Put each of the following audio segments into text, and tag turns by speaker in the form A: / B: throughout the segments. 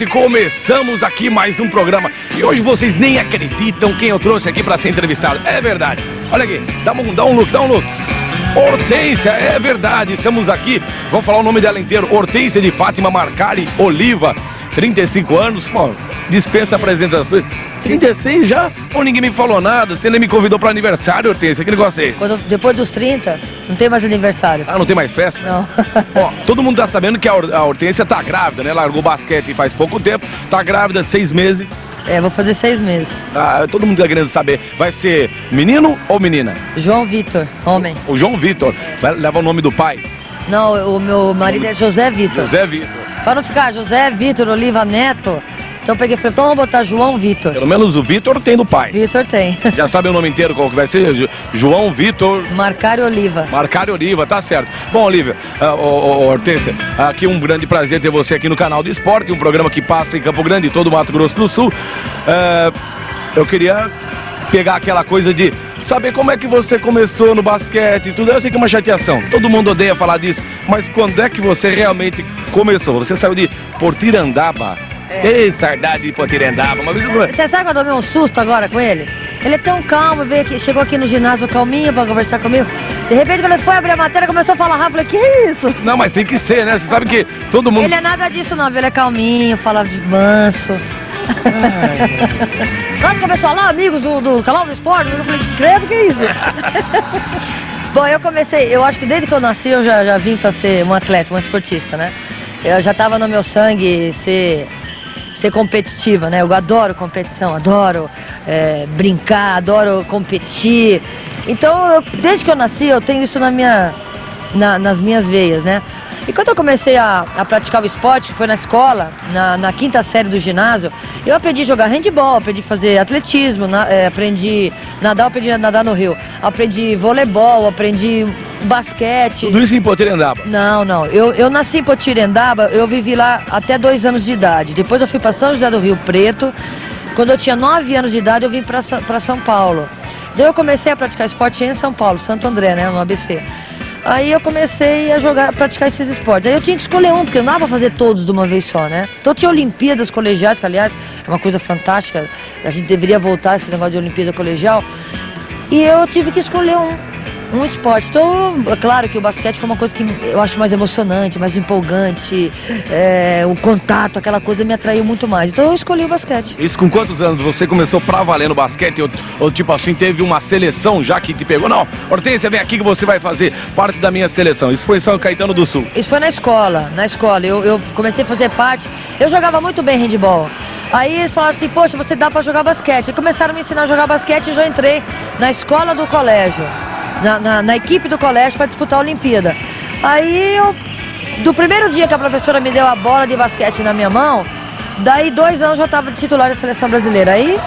A: Esporte, começamos aqui mais um programa. E hoje vocês nem acreditam quem eu trouxe aqui para ser entrevistado. É verdade. Olha aqui, dá um, dá um look, dá um look. Hortência, é verdade, estamos aqui. Vamos falar o nome dela inteiro. Hortência de Fátima Marcari Oliva, 35 anos. Pô, dispensa apresentações. 36 já? Pô, ninguém me falou nada. Você nem me convidou para aniversário, Hortência. Que negócio aí?
B: Quando, depois dos 30, não tem mais aniversário.
A: Ah, não tem mais festa?
B: Não.
A: Ó, todo mundo tá sabendo que a, a Hortência tá grávida, né? Largou basquete faz pouco tempo. Tá grávida, seis meses.
B: é, vou fazer seis meses.
A: Ah, todo mundo tá querendo saber. Vai ser menino ou menina?
B: João Vitor, homem.
A: O João Vitor. Vai levar o nome do pai?
B: Não, o meu marido é José Vitor.
A: José Vitor.
B: Pra não ficar José Vitor Oliva Neto, então eu peguei e falei, então vamos botar João Vitor.
A: Pelo menos o Vitor tem do pai.
B: Vitor tem.
A: Já sabe o nome inteiro qual que vai ser? Jo- João Vitor
B: Marcário Oliva.
A: Marcário Oliva, tá certo. Bom, Olivia, ô, ô, ô, Hortência, aqui um grande prazer ter você aqui no canal do Esporte, um programa que passa em Campo Grande e todo o Mato Grosso do Sul. Ah, eu queria pegar aquela coisa de saber como é que você começou no basquete e tudo. Eu sei que é uma chateação, todo mundo odeia falar disso, mas quando é que você realmente começou? Você saiu de Portirandaba.
B: É.
A: Ei, saudade de Portirandaba. Mas isso-
B: Você sabe que eu tomei um susto agora com ele? Ele é tão calmo, veio aqui, chegou aqui no ginásio calminho pra conversar comigo. De repente ele foi abrir a matéria, começou a falar rápido. Falei, que isso?
A: Não, mas tem que ser, né? Você sabe que todo mundo.
B: Ele é nada disso não, viu? ele é calminho, fala de manso. Nossa, começou lá, amigos do, do canal do esporte. Eu falei, credo, que é isso? Bom, eu comecei, eu acho que desde que eu nasci eu já, já vim pra ser um atleta, um esportista, né? Eu já tava no meu sangue ser, ser competitiva, né? Eu adoro competição, adoro é, brincar, adoro competir. Então, eu- desde que eu nasci, eu tenho isso na minha, na- nas minhas veias, né? E quando eu comecei a, a praticar o esporte, que foi na escola, na, na quinta série do ginásio, eu aprendi a jogar handball, aprendi a fazer atletismo, na- eh, aprendi nadar, aprendi a nadar no rio, aprendi voleibol, aprendi basquete.
A: Tudo isso em Portirandaba.
B: Não, não. Eu, eu nasci em Potirendaba, eu vivi lá até dois anos de idade. Depois eu fui para São José do Rio Preto. Quando eu tinha nove anos de idade, eu vim para São Paulo. Daí eu comecei a praticar esporte em São Paulo, Santo André, né, no ABC. Aí eu comecei a jogar, a praticar esses esportes. Aí eu tinha que escolher um, porque não dava pra fazer todos de uma vez só, né? Então tinha Olimpíadas colegiais, que aliás é uma coisa fantástica. A gente deveria voltar esse negócio de Olimpíada colegial. E eu tive que escolher um, um esporte. Então, é claro que o basquete foi uma coisa que eu acho mais emocionante, mais empolgante. é, o contato, aquela coisa me atraiu muito mais. Então eu escolhi o basquete.
A: Isso com quantos anos você começou pra valer no basquete? Ou, ou, tipo assim, teve uma seleção já que te pegou? Não, Hortência, vem aqui que você vai fazer parte da minha seleção. Isso foi em São Caetano do Sul.
B: Isso foi na escola, na escola. Eu, eu comecei a fazer parte. Eu jogava muito bem handball. Aí eles falaram assim, poxa, você dá pra jogar basquete. E começaram a me ensinar a jogar basquete e já entrei na escola do colégio, na, na- na equipe do colégio para disputar a Olimpíada. Aí eu, do primeiro dia que a professora me deu a bola de basquete na minha mão, daí dois anos eu já estava titular da seleção brasileira. Aí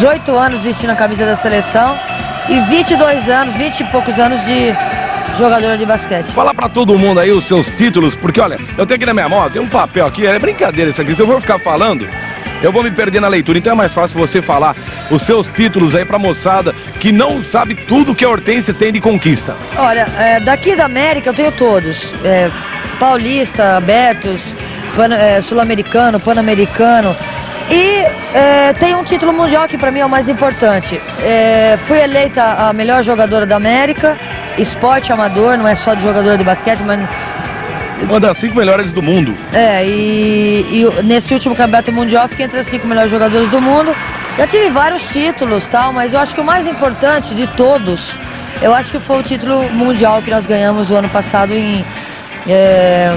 B: 18 anos vestindo a camisa da seleção e 22 anos, 20 e poucos anos de jogadora de basquete.
A: Fala pra todo mundo aí os seus títulos, porque olha, eu tenho aqui na minha mão, tem um papel aqui, é brincadeira isso aqui. Se eu for ficar falando, eu vou me perder na leitura. Então é mais fácil você falar os seus títulos aí pra moçada que não sabe tudo que a Hortência tem de conquista.
B: Olha, é, daqui da América eu tenho todos. É, paulista, abertos, pan- é, sul-americano, pan-americano. E é, tem um título mundial que para mim é o mais importante. É, fui eleita a melhor jogadora da América, esporte amador, não é só de jogadora de basquete, mas
A: Uma das cinco melhores do mundo.
B: é, e, e nesse último campeonato mundial fiquei entre as cinco melhores jogadores do mundo. Já tive vários títulos, tal, mas eu acho que o mais importante de todos, eu acho que foi o título mundial que nós ganhamos o ano passado em, é,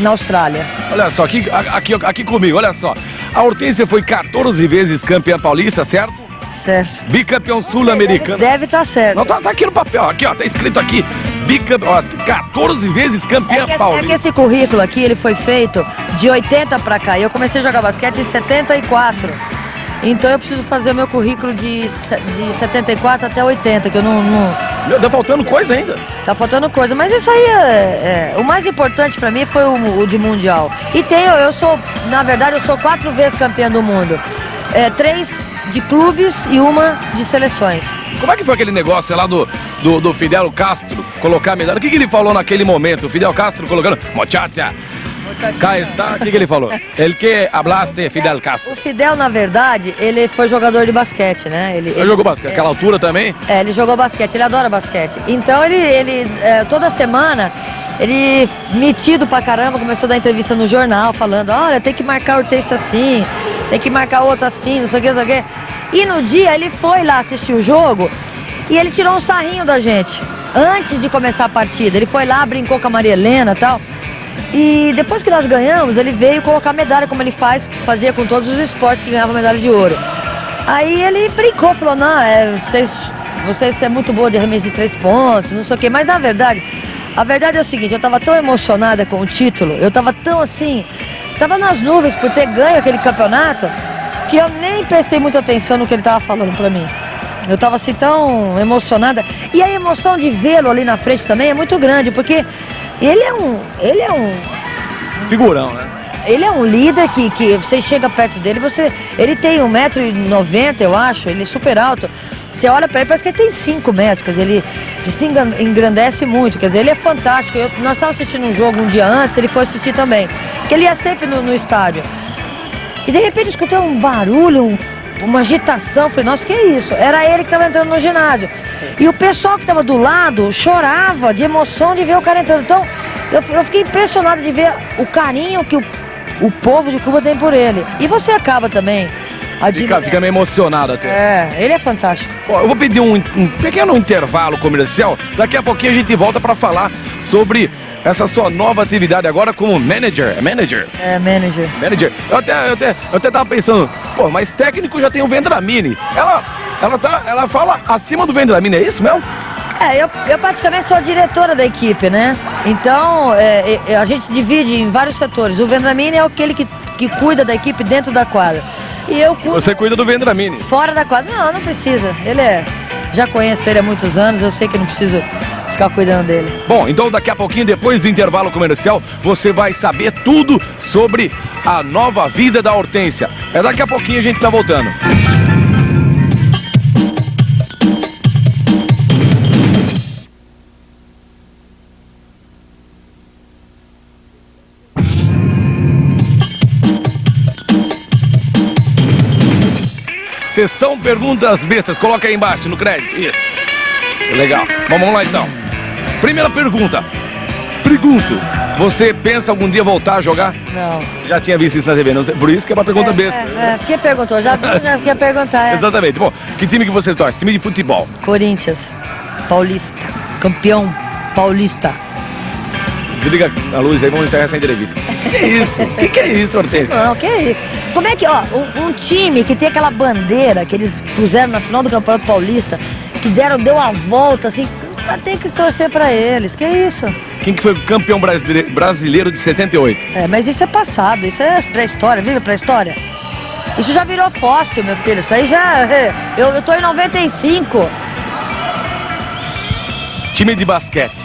B: na Austrália.
A: Olha só, aqui, aqui, aqui comigo, olha só. A Hortência foi 14 vezes campeã paulista, certo?
B: Certo.
A: Bicampeão sul-americano.
B: Deve estar certo.
A: Não, tá, tá aqui no papel, aqui ó, tá escrito aqui. Bicampeão, ó, 14 vezes
B: É
A: campeã
B: que, esse- é
A: paulista.
B: que esse currículo aqui, ele foi feito de 80 pra cá. E eu comecei a jogar basquete em 74. Então eu preciso fazer o meu currículo de, de 74 até 80, que eu não- não,
A: Meu, tá faltando coisa ainda.
B: Tá faltando coisa, mas isso aí é. é- o mais importante pra mim foi o, o de Mundial. E tenho, eu sou, na verdade, eu sou quatro vezes campeã do mundo. É, três de clubes e uma de seleções.
A: Como é que foi aquele negócio lá do, do, do Fidel Castro colocar a medalha? O que, que ele falou naquele momento? O Fidel Castro colocando, mochata, Cá está, o que, que ele falou? Ele que hablaste Fidel Castro.
B: O Fidel, na verdade, ele foi jogador de basquete, né? Ele,
A: ele jogou basquete, aquela altura também?
B: É, ele jogou basquete, ele adora basquete. Então ele, ele é, toda semana, ele metido pra caramba, começou a dar entrevista no jornal, falando, olha, tem que marcar o Hortência assim, tem que marcar outro assim, não sei o que, não sei o que. E no dia ele foi lá assistir o jogo e ele tirou um sarrinho da gente. Antes de começar a partida. Ele foi lá, brincou com a Maria Helena e tal. E depois que nós ganhamos, ele veio colocar medalha, como ele faz, fazia com todos os esportes que ganhavam medalha de ouro. Aí ele brincou, falou, não, é, vocês, vocês é muito boa de arremesso de três pontos, não sei o quê. Mas na verdade, a verdade é o seguinte, eu estava tão emocionada com o título, eu estava tão assim, estava nas nuvens por ter ganho aquele campeonato, que eu nem prestei muita atenção no que ele estava falando para mim. Eu estava assim tão emocionada. E a emoção de vê-lo ali na frente também é muito grande, porque ele é um. Ele é um.
A: Figurão, né?
B: Ele é um líder que, que você chega perto dele, você. Ele tem 1,90m, eu acho, ele é super alto. Você olha para ele, parece que ele tem 5 metros, quer dizer, ele, ele se engrandece muito, quer dizer, ele é fantástico. Eu, nós estávamos assistindo um jogo um dia antes, ele foi assistir também. Que ele ia sempre no, no estádio. E de repente escutei um barulho, um uma agitação. Falei, nossa, que é isso? Era ele que estava entrando no ginásio. E o pessoal que estava do lado chorava de emoção de ver o cara entrando. Então, eu, eu fiquei impressionado de ver o carinho que o, o povo de Cuba tem por ele. E você acaba também.
A: Fica, fica meio emocionado até.
B: É, ele é fantástico.
A: eu vou pedir um, um pequeno intervalo comercial. Daqui a pouquinho a gente volta para falar sobre essa sua nova atividade agora como manager. É manager?
B: É, manager.
A: Manager. Eu até, eu até, eu até tava pensando, pô, mas técnico já tem o Vendramini. Ela, ela, tá, ela fala acima do Vendramini, é isso mesmo?
B: É, eu, eu praticamente sou a diretora da equipe, né? Então, é, é, a gente se divide em vários setores. O Vendramini é aquele que, que cuida da equipe dentro da quadra. E eu cuido...
A: Você cuida do Vendramini?
B: Fora da quadra. Não, não precisa. Ele é... Já conheço ele há muitos anos, eu sei que não preciso ficar cuidando dele.
A: Bom, então daqui a pouquinho, depois do intervalo comercial, você vai saber tudo sobre a nova vida da Hortência. É daqui a pouquinho a gente tá voltando. Sessão Perguntas Bestas. Coloca aí embaixo no crédito. Isso. Legal. Vamos lá então. Primeira pergunta. Pergunto, você pensa algum dia voltar a jogar?
B: Não.
A: Já tinha visto isso na TV, não sei, por isso que é uma pergunta é, besta. É,
B: é, quem perguntou? Já, já quer perguntar.
A: É. Exatamente. Bom, que time que você torce? Time de futebol?
B: Corinthians, Paulista, campeão paulista.
A: Desliga a luz aí, vamos encerrar essa entrevista. que é isso? O que, que, é isso, Hortência?
B: Não, que é isso? Como é que, ó, um, um, time que tem aquela bandeira que eles puseram na final do Campeonato Paulista, que deram, deu a volta, assim, tem que torcer para eles, que isso?
A: Quem que foi o campeão brasileiro de 78?
B: É, mas isso é passado, isso é pré-história, vive pré-história? Isso já virou fóssil, meu filho, isso aí já... É, eu, eu tô em 95.
A: Time de basquete.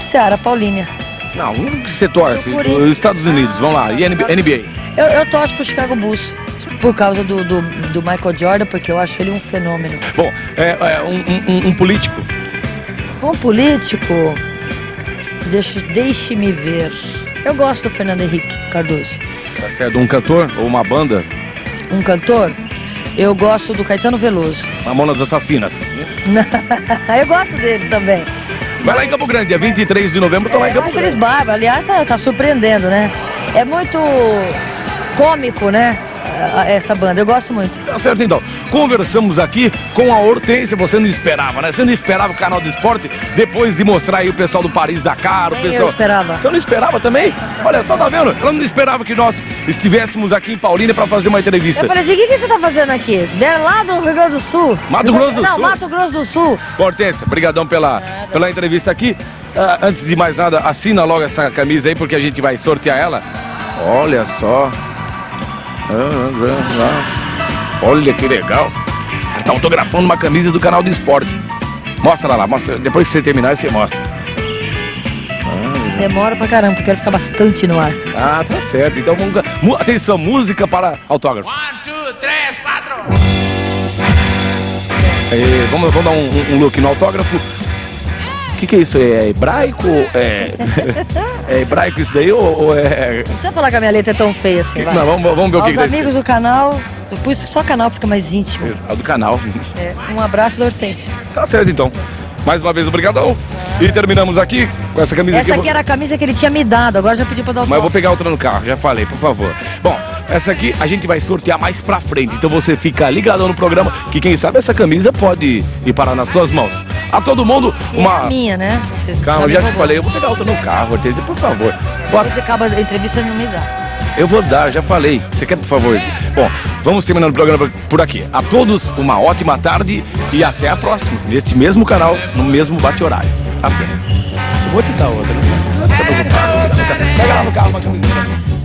B: Seara Paulínia.
A: Não, o que você torce? Os Estados Unidos, vamos lá. E NBA?
B: Eu, eu torço pro Chicago Bulls. Por causa do, do, do, Michael Jordan, porque eu acho ele um fenômeno.
A: Bom, é, é um, um, um, político.
B: Um político? Deixe, Deixe-me ver. Eu gosto do Fernando Henrique Cardoso.
A: Tá certo. Um cantor ou uma banda?
B: Um cantor? Eu gosto do Caetano Veloso.
A: Mamonas Assassinas.
B: eu gosto deles também.
A: Vai lá em Campo Grande, dia 23 de novembro, tô lá em Campo Grande.
B: Eles bárbaros, aliás, tá, tá surpreendendo, né? É muito cômico, né? essa banda. Eu gosto muito.
A: Tá certo, então. Conversamos aqui com a Hortência. Você não esperava, né? Você não esperava o canal do esporte depois de mostrar aí o pessoal do Paris Dakar, o pessoal.
B: Eu esperava.
A: Você não esperava também? Olha só, tá vendo? Ela não esperava que nós estivéssemos aqui em Paulínia para fazer uma entrevista.
B: Eu falei assim: o que, que você tá fazendo aqui? Vieram lá do Rio Grande do Sul.
A: Mato Grosso do
B: não,
A: Sul?
B: Não, Mato Grosso do Sul.
A: Hortência, brigadão pela, pela entrevista aqui. Uh, antes de mais nada, assina logo essa camisa aí, porque a gente vai sortear ela. Olha só. Olha que legal. Ele tá autografando uma camisa do canal do esporte. Mostra lá, mostra. Depois que você terminar, você mostra.
B: Demora pra caramba, porque eu quero ficar bastante no ar.
A: Ah, tá certo. Então vamos. Atenção, música para autógrafo. One, two, três, quatro. Aí, vamos, vamos dar um, um, look no autógrafo. O que, que é isso? É hebraico? É, é hebraico isso daí ou, ou é.
B: Não precisa falar que a minha letra é tão feia assim, vai.
A: Não, vamos, vamos ver o que,
B: Aos
A: que tá
B: amigos do canal, eu pus só canal, fica mais íntimo.
A: É do canal.
B: É, um abraço da Hortência.
A: Tá certo então. Mais uma vez, obrigadão. E terminamos aqui com essa camisa
B: Essa
A: aqui.
B: aqui era a camisa que ele tinha me dado, agora já pediu pra dar o
A: Mas eu vou pegar outra no carro, já falei, por favor. Bom, essa aqui a gente vai sortear mais pra frente. Então você fica ligadão no programa, que quem sabe essa camisa pode ir parar nas suas mãos. A todo mundo, uma.
B: é a minha, né? Vocês
A: Calma, eu já te falei, eu vou pegar outra no carro, Hortência, por favor. Boa
B: Depois acaba a entrevista não me dá.
A: Eu vou dar, já falei. Você quer, por favor? Bom, vamos terminando o programa por aqui. A todos, uma ótima tarde e até a próxima, neste mesmo canal, no mesmo bate-horário. Até. Eu vou te dar outra, não precisa preocupar. Pega lá no carro uma camiseta.